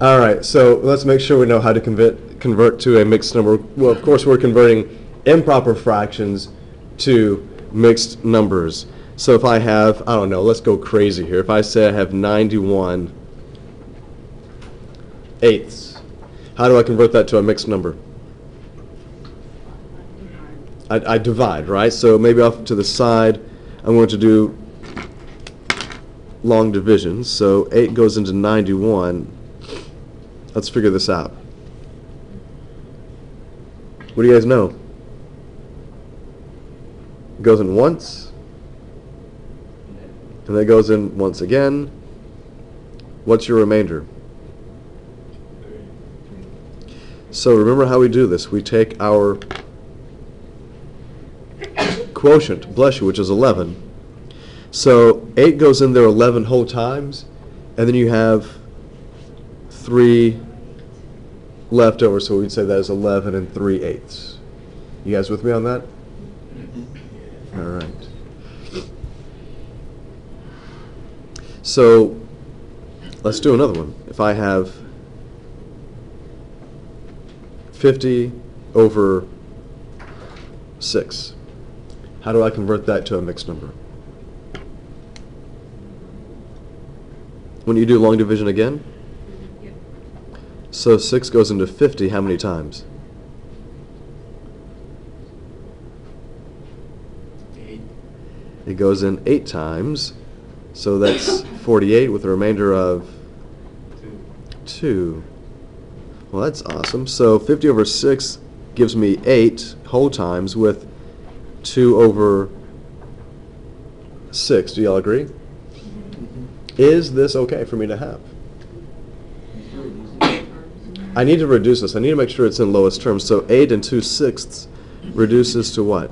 All right, so let's make sure we know how to convert, convert to a mixed number. Well, of course, we're converting improper fractions to mixed numbers. So if I have, I don't know, let's go crazy here. If I say I have 91 eighths, how do I convert that to a mixed number? I, I divide, right? So maybe off to the side, I'm going to do long division. So 8 goes into 91. Let's figure this out. What do you guys know? It goes in once, and then it goes in once again. What's your remainder? So remember how we do this. We take our quotient, bless you, which is 11. So 8 goes in there 11 whole times, and then you have 3 left over, so we'd say that is 11 and 3 eighths. You guys with me on that? All right. So let's do another one. If I have 50 over 6, how do I convert that to a mixed number? When you do long division again? So 6 goes into 50 how many times? Eight. It goes in 8 times. So that's 48 with a remainder of Two. 2. Well, that's awesome. So 50 over 6 gives me 8 whole times with 2 over 6. Do y'all agree? Mm-hmm. Is this okay for me to have? I need to reduce this. I need to make sure it's in lowest terms. So 8 and 2 sixths reduces to what?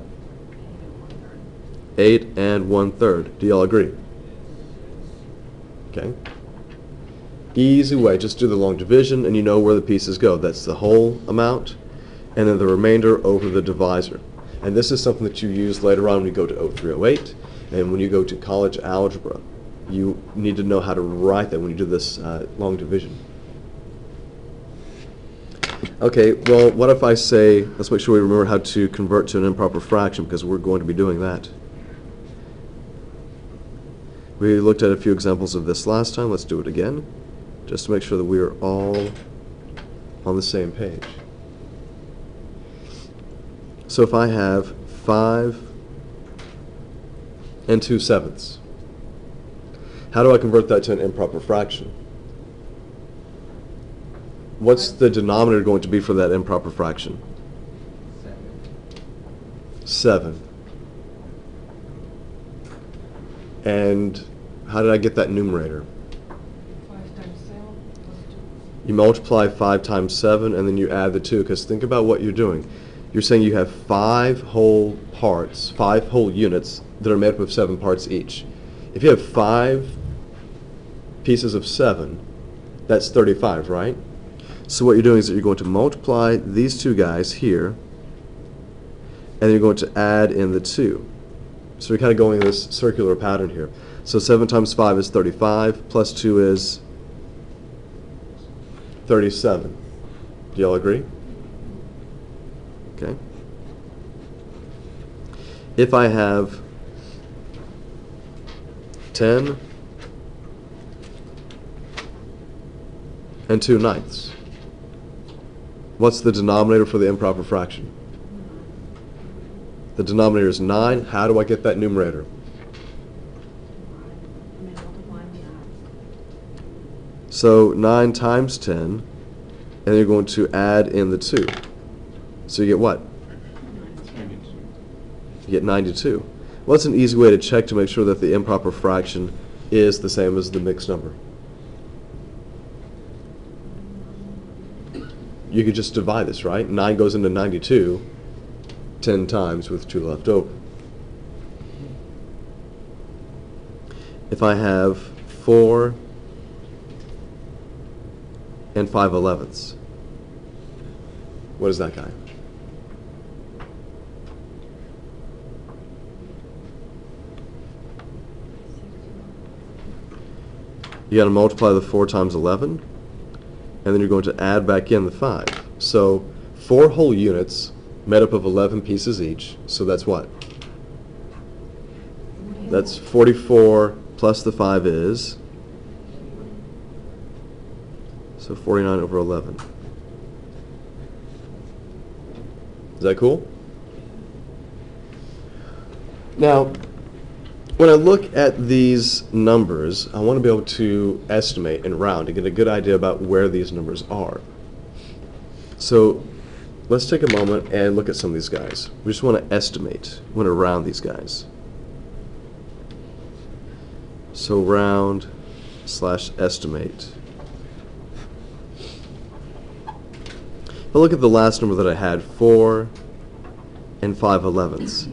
8 and 1 third. Do y'all agree? Okay. Easy way, just do the long division and you know where the pieces go. That's the whole amount and then the remainder over the divisor. And this is something that you use later on when you go to 0308 and when you go to college algebra. You need to know how to write that when you do this uh, long division. Okay, well, what if I say, let's make sure we remember how to convert to an improper fraction because we're going to be doing that. We looked at a few examples of this last time. Let's do it again, just to make sure that we are all on the same page. So if I have 5 and 2 sevenths, how do I convert that to an improper fraction? What's the denominator going to be for that improper fraction? Seven. 7. And how did I get that numerator? You multiply 5 times 7 and then you add the 2 because think about what you're doing. You're saying you have 5 whole parts, 5 whole units that are made up of 7 parts each. If you have 5 pieces of 7, that's 35, right? So what you're doing is that you're going to multiply these two guys here and you're going to add in the 2. So you're kind of going this circular pattern here. So 7 times 5 is 35, plus 2 is 37. Do y'all agree? Okay. If I have 10 and 2 ninths, what's the denominator for the improper fraction? The denominator is 9. How do I get that numerator? So 9 times 10, and you're going to add in the 2. So you get what? You get 92. What's an easy way to check to make sure that the improper fraction is the same as the mixed number? You could just divide this, right? 9 goes into 92 10 times with 2 left over. If I have 4 and 5 elevenths, what is that guy? You got to multiply the 4 times 11, and then you're going to add back in the 5. So four whole units made up of 11 pieces each, so that's what? That's 44 plus the 5 is, so 49 over 11. Is that cool? Now, when I look at these numbers, I want to be able to estimate and round to get a good idea about where these numbers are. So let's take a moment and look at some of these guys. We just want to estimate, we want to round these guys. So round slash estimate. I look at the last number that I had, 4 and 5 elevenths.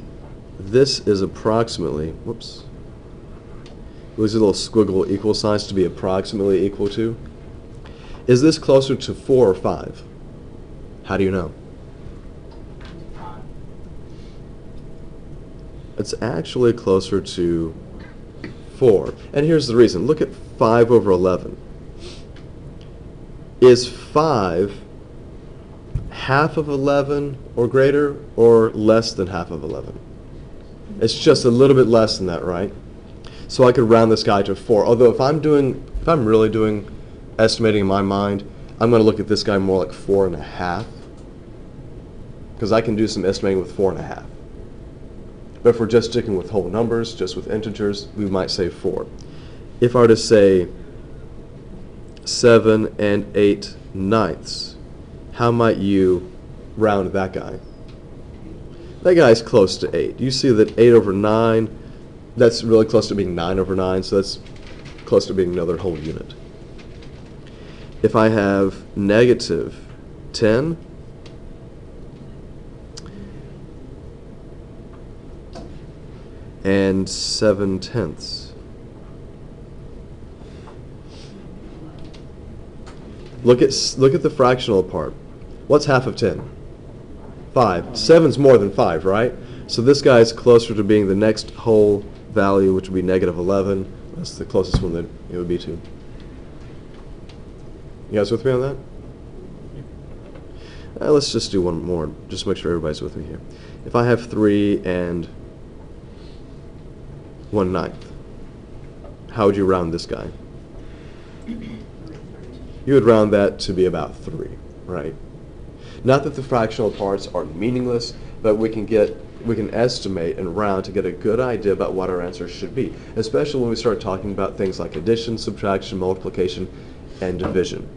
This is approximately, whoops, these little squiggle equal signs to be approximately equal to. Is this closer to 4 or 5? How do you know? It's actually closer to 4. And here's the reason. Look at 5 over 11. Is 5 half of 11 or greater or less than half of 11? It's just a little bit less than that, right? So I could round this guy to 4. Although if I'm doing, if I'm really doing estimating in my mind, I'm going to look at this guy more like 4 and a half. Because I can do some estimating with 4 and a half. But if we're just sticking with whole numbers, just with integers, we might say 4. If I were to say 7 and 8 ninths, how might you round that guy? That guy's close to 8. You see that 8 over 9, that's really close to being 9 over 9, so that's close to being another whole unit. If I have negative 10, and 7 tenths. Look at, look at the fractional part. What's half of 10? 5. 7's more than 5, right? So this guy's closer to being the next whole value, which would be negative 11. That's the closest one that it would be to. You guys with me on that? Uh, let's just do one more, just make sure everybody's with me here. If I have 3 and 1 ninth, how would you round this guy? You would round that to be about 3, right? Not that the fractional parts are meaningless, but we can get we can estimate and round to get a good idea about what our answer should be, especially when we start talking about things like addition, subtraction, multiplication, and division.